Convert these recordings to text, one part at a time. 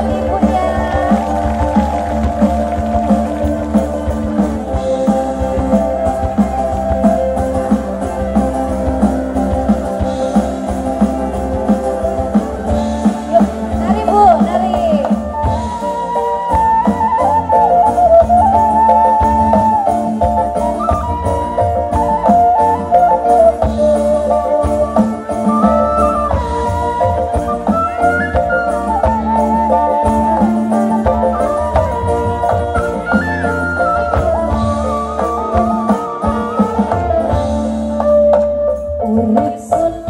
啊 Oh,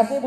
caso